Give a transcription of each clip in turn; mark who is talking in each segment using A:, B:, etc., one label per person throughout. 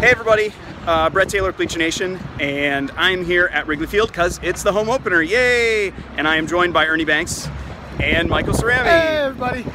A: Hey everybody, uh, Brett Taylor, Bleacher Nation, and I'm here at Wrigley Field because it's the home opener, yay! And I am joined by Ernie Banks and Michael Cerami.
B: Hey everybody!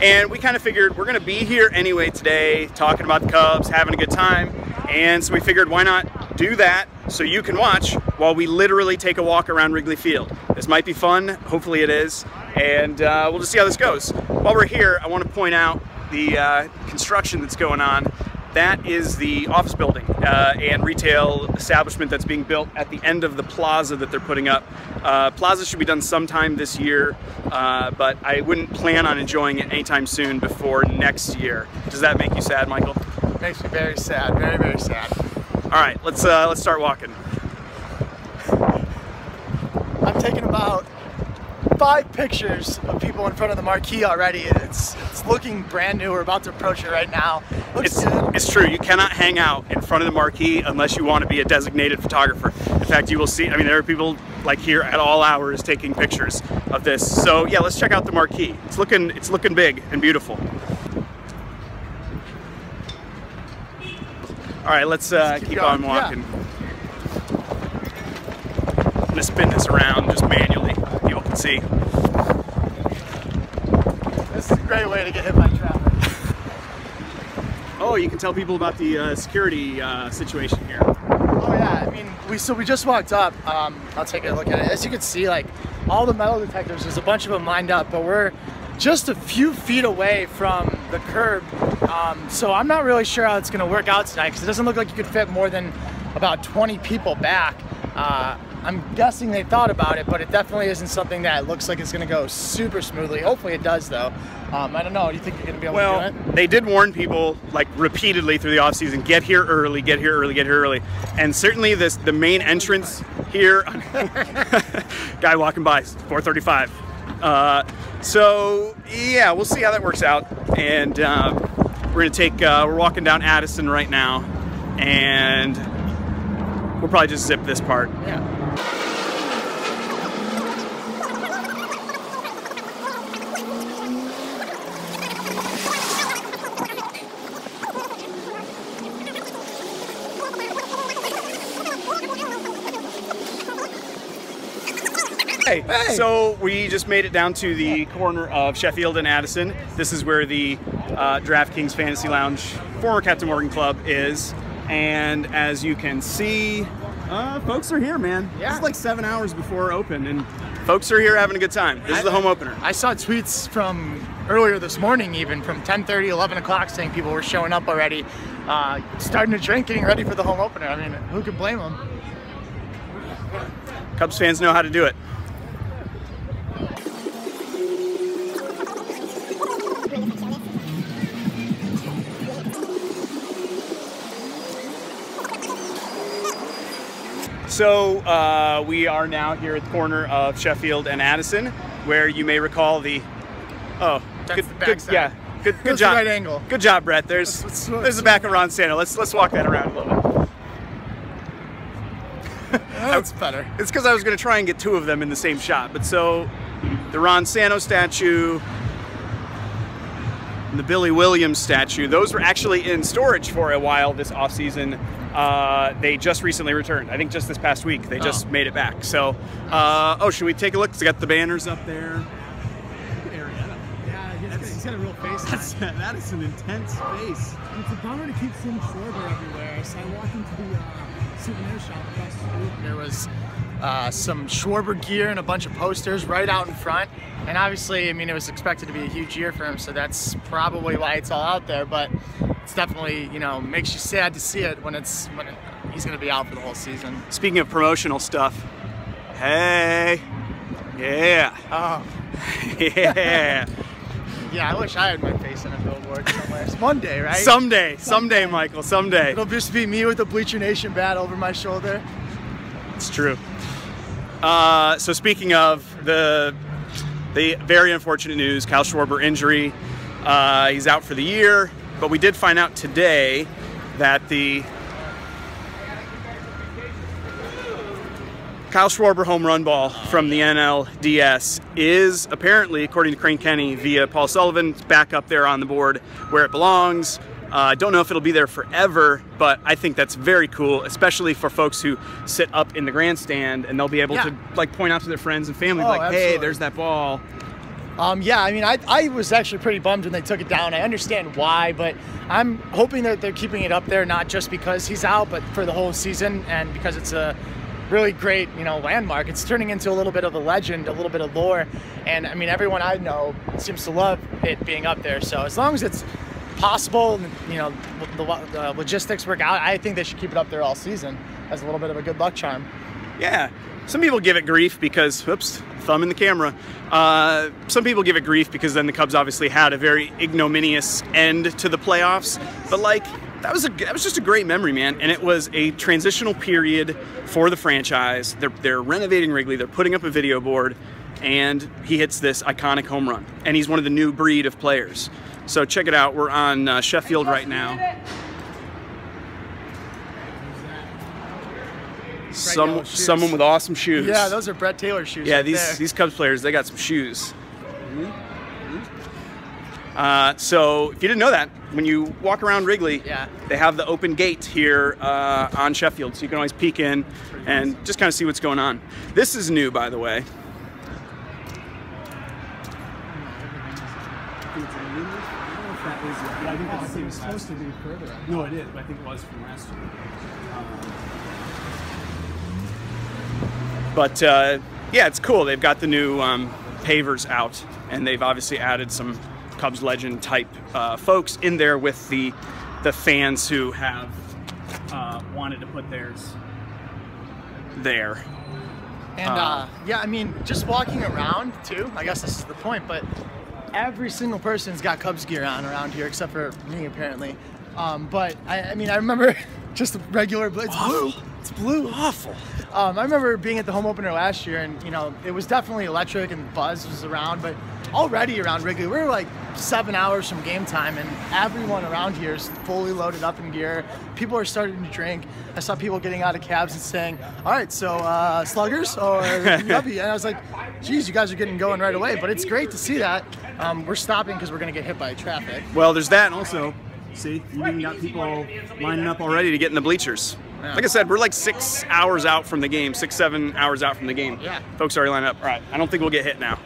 A: And we kind of figured we're going to be here anyway today, talking about the Cubs, having a good time, and so we figured why not do that so you can watch while we literally take a walk around Wrigley Field. This might be fun, hopefully it is, and uh, we'll just see how this goes. While we're here, I want to point out the uh, construction that's going on that is the office building uh, and retail establishment that's being built at the end of the plaza that they're putting up. Uh, plaza should be done sometime this year, uh, but I wouldn't plan on enjoying it anytime soon before next year. Does that make you sad, Michael?
B: Makes me very sad, very, very sad.
A: All right, let's uh, let's start walking.
B: I'm taking about five pictures of people in front of the marquee already. It's it's looking brand new. We're about to approach it right now. Looks
A: It's,
B: good.
A: it's true. You cannot hang out in front of the marquee unless you want to be a designated photographer. In fact, you will see, I mean, there are people like here at all hours taking pictures of this. So yeah, let's check out the marquee. It's looking, it's looking big and beautiful. All right, let's, uh,
B: keep
A: keep, on walking. I'm gonna spin this around just manually. Can see.
B: This is a great way to get hit by traffic.
A: Oh, you can tell people about the uh, security uh, situation here.
B: Oh yeah, I mean, we so we just walked up. Um, I'll take a look at it. As you can see, like all the metal detectors, there's a bunch of them lined up, but we're just a few feet away from the curb. Um, so I'm not really sure how it's gonna work out tonight because it doesn't look like you could fit more than about 20 people back. Uh, I'm guessing they thought about it, but it definitely isn't something that looks like it's gonna go super smoothly. Hopefully it does though. Um, I don't know, do you think you're gonna be able
A: Well,
B: to do it?
A: Well, they did warn people like repeatedly through the off season, get here early, get here early, get here early. And certainly this the main entrance here, guy walking by, 435. Uh, so yeah, we'll see how that works out. And uh, we're gonna take, uh, we're walking down Addison right now, and we'll probably just zip this part.
B: Yeah.
A: Hey,
B: Hey.
A: so we just made it down to the corner of Sheffield and Addison. This is where the uh, DraftKings Fantasy Lounge, former Captain Morgan Club, is. And as you can see, uh, folks are here, man.
B: Yeah.
A: It's like seven hours before open, and folks are here having a good time. This is the home opener.
B: I saw tweets from earlier this morning, even from 10:30, 11 o'clock, saying people were showing up already, uh, starting to drink, getting ready for the home opener. I mean, who could blame them?
A: Cubs fans know how to do it. So uh, we are now here at the corner of Sheffield and Addison, where you may recall the. Oh,
B: That's
A: good,
B: the
A: good, yeah, good, good job.
B: right angle.
A: Good job, Brett. There's there's the back of Ron Santo. Let's let's walk that around a little bit.
B: That's better.
A: It's because I was going to try and get two of them in the same shot. But so, the Ron Santo statue, the Billy Williams statue, those were actually in storage for a while this off season. Uh, they just recently returned. I think just this past week they just
B: Oh.
A: made it back. So, uh, oh, should we take a look? It's got the banners up there.
C: Yeah, he's got, he's got a real face.
A: That's, that is an intense face.
C: It's a bummer to keep seeing Schwarber everywhere. So I walked into the uh, souvenir shop across the street.
B: There was uh, some Schwarber gear and a bunch of posters right out in front. And obviously, I mean, it was expected to be a huge year for him, so that's probably why it's all out there. But it's definitely, you know, makes you sad to see it when it's when it, he's going to be out for the whole season.
A: Speaking of promotional stuff, hey, yeah,
B: Oh,
A: yeah.
B: yeah, I wish I had my face on a billboard somewhere. It's one day, right?
A: Someday, someday, Michael, someday.
B: It'll just be me with a Bleacher Nation bat over my shoulder.
A: It's true. Uh, so speaking of the the very unfortunate news, Kyle Schwarber injury, uh, he's out for the year. But we did find out today that the Kyle Schwarber home run ball from the NLDS is apparently, according to Crane Kenney via Paul Sullivan, back up there on the board where it belongs. I don't know if it'll be there forever, but I think that's very cool, especially for folks who sit up in the grandstand and they'll be able
B: Yeah.
A: to like point out to their friends and family,
B: Oh,
A: like, "Hey, there's that ball."
B: Um, yeah, I mean, I, I was actually pretty bummed when they took it down. I understand why, but I'm hoping that they're keeping it up there, not just because he's out, but for the whole season and because it's a really great, you know, landmark. It's turning into a little bit of a legend, a little bit of lore, and I mean, everyone I know seems to love it being up there. So as long as it's possible, you know, the, the logistics work out, I think they should keep it up there all season as a little bit of a good luck charm.
A: Yeah. Some people give it grief because, oops, thumb in the camera. Uh, some people give it grief because then the Cubs obviously had a very ignominious end to the playoffs. But like, that was a that was just a great memory, man. And it was a transitional period for the franchise. They're they're renovating Wrigley. They're putting up a video board, and he hits this iconic home run. And he's one of the new breed of players. So check it out. We're on uh, Sheffield right now. Some
B: shoes.
A: someone with awesome shoes.
B: Yeah, those are Brett Taylor shoes.
A: Yeah,
B: right
A: these
B: there.
A: these Cubs players, they got some shoes. Uh, so if you didn't know that, when you walk around Wrigley,
B: Yeah.
A: they have the open gate here uh, on Sheffield, so you can always peek in and just kind of see what's going on. This is new, by the way.
C: Yeah, I think that's it was supposed to be further. up.
D: No, it is. But I think it was from last year.
A: But uh, yeah, it's cool. They've got the new um, pavers out, and they've obviously added some Cubs legend type uh, folks in there with the the fans who have uh, wanted to put theirs there.
B: And uh, yeah, I mean, just walking around too. I guess this is the point, but every single person's got Cubs gear on around here, except for me apparently. Um, but I, I mean, I remember just regular. It's blue. It's blue.
A: Awful.
B: Um, I remember being at the home opener last year, and you know, it was definitely electric and buzz was around. But already around Wrigley, we were like seven hours from game time, and everyone around here is fully loaded up in gear. People are starting to drink. I saw people getting out of cabs and saying, "All right, so uh, sluggers or yubby," and I was like, "Geez, you guys are getting going right away." But it's great to see that. Um, we're stopping because we're gonna get hit by traffic.
A: Well, there's that, and also, see, you even got people lining up already to get in the bleachers.
B: Yeah.
A: Like I said, we're like six hours out from the game, six, seven hours out from the game.
B: Yeah.
A: Folks are already lining up. All right, I don't think we'll get hit now.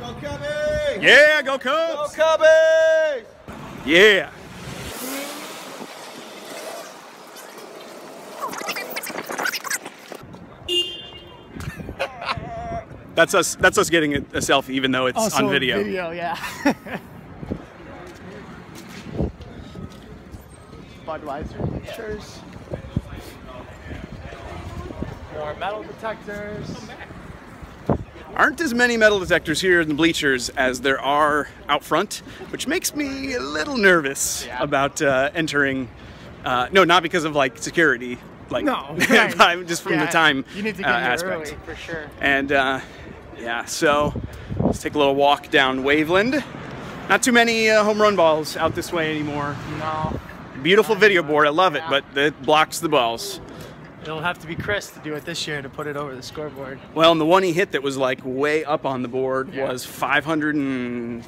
E: Go Cubbies!
A: Yeah, go
E: Go
A: Cubs!
E: Cubbies!
A: Yeah. That's us. That's us getting a, a selfie, even though it's
B: Also
A: on video.
B: Video, yeah. Budweiser pictures. More metal detectors.
A: Aren't as many metal detectors here in the bleachers as there are out front, which makes me a little nervous
B: Yeah.
A: about uh, entering. Uh, no, not because of like security, like
B: No, right.
A: Just from
B: Yeah,
A: the time
B: You need to
A: uh,
B: get here
A: aspect.
B: early for sure.
A: And uh, yeah, so let's take a little walk down Waveland. Not too many uh, home run balls out this way anymore.
B: No,
A: Beautiful video board, I love it,
B: Yeah.
A: but it blocks the balls.
B: It'll have to be Kris to do it this year to put it over the scoreboard.
A: Well, and the one he hit that was like way up on the board
B: Yeah.
A: was 530.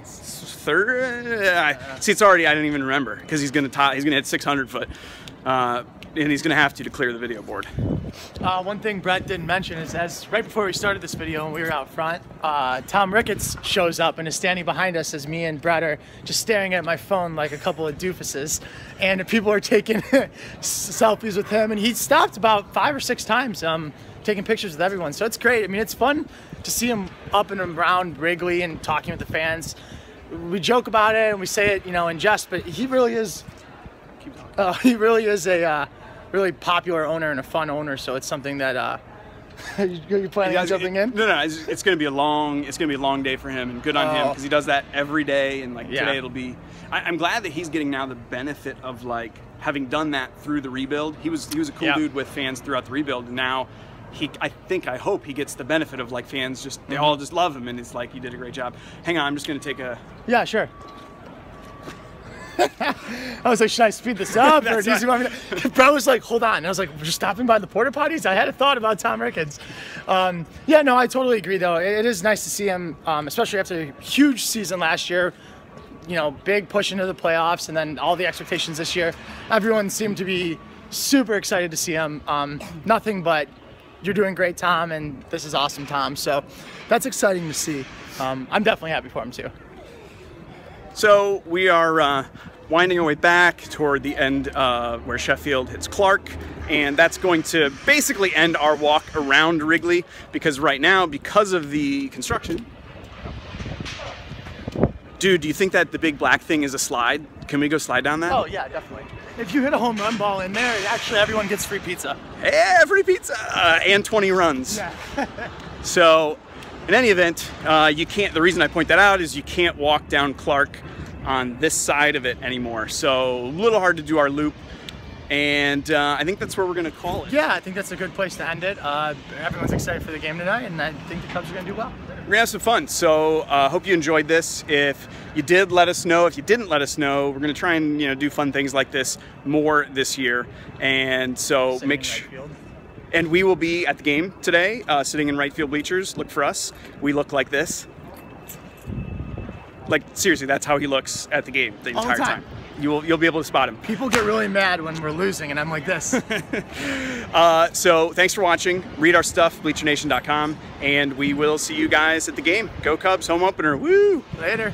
A: I- See, it's already I didn't even remember because he's gonna tie, he's gonna hit 600 foot, uh, and he's gonna have to to clear the video board.
B: Uh, one thing Brett didn't mention is as right before we started this video and we were out front, uh, Tom Ricketts shows up and is standing behind us as me and Brett are just staring at my phone like a couple of doofuses. And people are taking selfies with him and he stopped about five or six times um, taking pictures with everyone. So it's great. I mean, it's fun to see him up and around Wrigley and talking with the fans. We joke about it and we say it, you know, in jest, but he really is uh, he really is a uh, really popular owner and a fun owner. So it's something that uh, you, you planning on jumping
A: it-
B: in.
A: No, no, it's, it's gonna be a long, it's gonna be a long day for him, and good on him
B: Oh.
A: because he does that every day, and like
B: Yeah.
A: today it'll be. I, I'm glad that he's getting now the benefit of like having done that through the rebuild. He was he was a cool
B: Yeah.
A: dude with fans throughout the rebuild, and now. He, I think, I hope he gets the benefit of like fans just, they
B: Mm-hmm.
A: all just love him and it's like, he did a great job. Hang on, I'm just gonna take a,
B: Yeah, sure. I was like, should I speed this up? or do you want me to? Bro was like, hold on. And I was like, we're just stopping by the porta potties. I had a thought about Tom Ricketts. Um, yeah, no, I totally agree though. It, it is nice to see him, um, especially after a huge season last year. you know, big push into the playoffs, and then all the expectations this year. Everyone seemed to be super excited to see him. Um, nothing but you're doing great, Tom, and this is awesome, Tom. So that's exciting to see. Um, I'm definitely happy for him too.
A: So we are uh, winding our way back toward the end uh, where Sheffield hits Clark, and that's going to basically end our walk around Wrigley because right now, because of the construction, dude, do you think that the big black thing is a slide? Can we go slide down that?
B: Oh yeah, definitely. If you hit a home run ball in there, actually everyone gets free pizza.
A: Yeah, free pizza uh, and 20 runs. Yeah. So, in any event, uh, you can't. The reason I point that out is you can't walk down Clark on this side of it anymore. So, a little hard to do our loop. And uh, I think that's where we're going to call it.
B: Yeah, I think that's a good place to end it. Uh, everyone's excited for the game tonight, and I think the Cubs are going to do well.
A: We're going to have some fun. So, uh, hope you enjoyed this. If you did, let us know. If you didn't, let us know. We're going to try and you know do fun things like this more this year. And so,
B: Sitting
A: make sure. And we will be at the game today, uh, sitting in right field bleachers. Look for us. We look like this. Like seriously, that's how he looks at the game the
B: All the
A: entire
B: time.
A: time. You will you'll be able to spot him.
B: People get really mad when we're losing, and I'm like this.
A: Uh, so thanks for watching. Read our stuff, bleachernation.com, and we will see you guys at the game. Go Cubs, home opener. Woo!
B: Later.